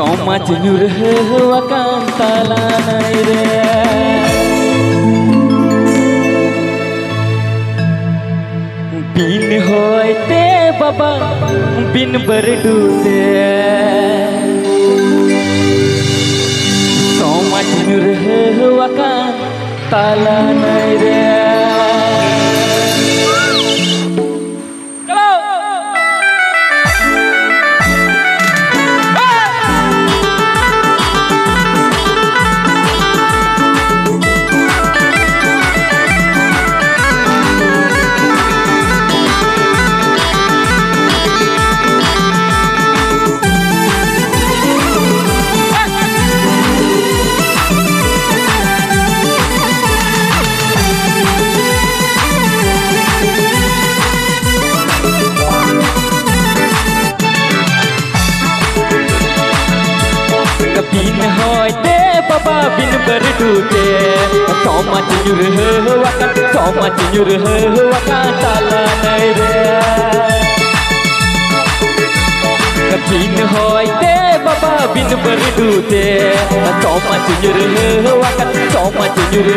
Jenyur akan talanai re Bin hoy te baba bin berdu te Soma jenyur akan talanai re wakan soma tinyur wakan tala nai re bin hoy te baba bin berdu te soma tinyur wakan soma tinyur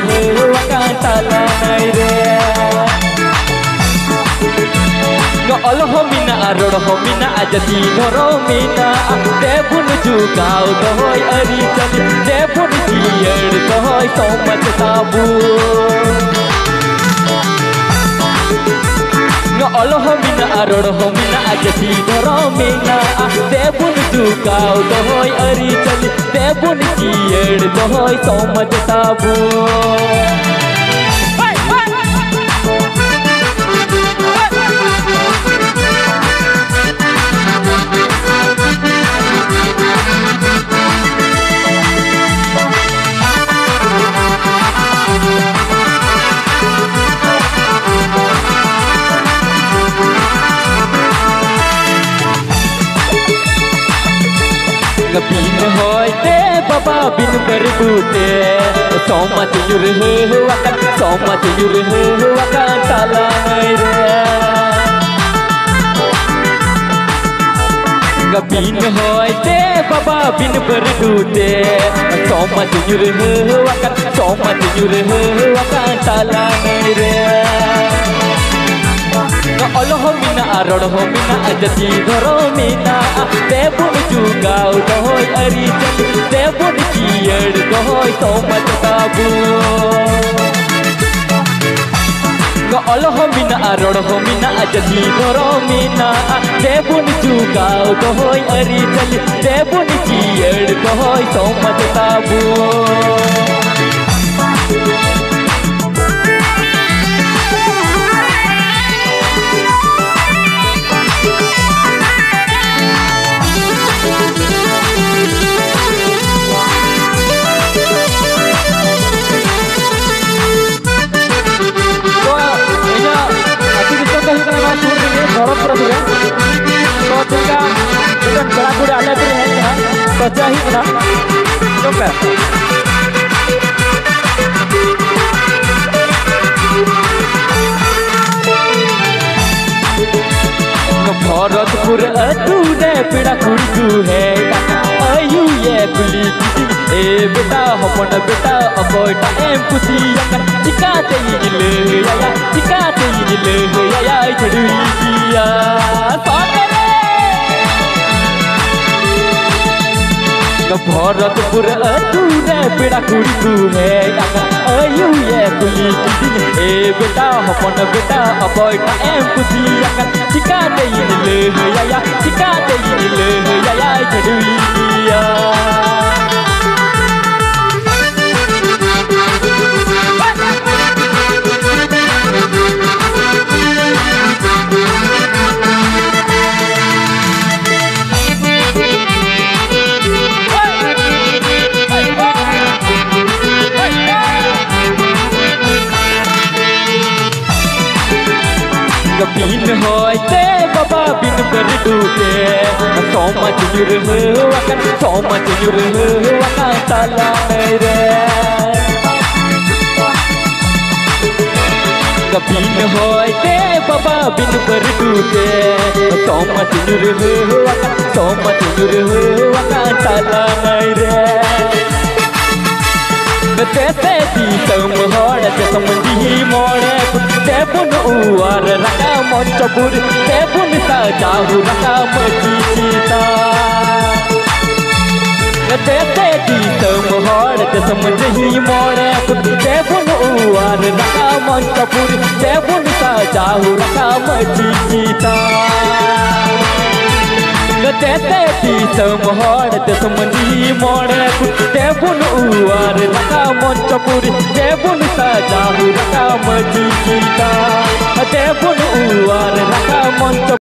wakan tala nai re No jugau kohoi ari chani soma tinyur wakan soma tinyur wakan talangai re bin hoy te baba bin berdu te soma tinyur wakan soma tinyur wakan talangai re Allah mina ho mina ajati dhoro mina debun jugau dohoi ari chal debun kiyad dohoi somat tabu Allah mina arod ho mina ajati dhoro mina debun jugau dohoi ari chal debun kiyad dohoi somat tabu Baca hikna Coba Bharatpur अधूरे पिड़ा कुड़कू है। आयु ये कुली ए बेटा, हपन बेटा Akota M pussy अकन चिका तेइले या चिका तेइले या छड़ुई किया। भरतपुर अधूरे कुड़ी कुड़कू है ये ए, बेटा हपन बेटा अकोटा एम चिका तेइले या दे तेइले या छड़ुई बिन होते बाबा बिन कर डूबे सोमच जुर सोमच जुर तला होते बाबा बिन कर डूबे सोमच जुर जुर तला मेरे कैसे की तम हर te pun sajahu raka macita Tete di semhod semdi mode te pun uar raka moncabur te pun sajahu raka macita Tete di semhod semdi mode te pun uar raka moncabur te pun sajahu raka macita te pun uar raka moncabur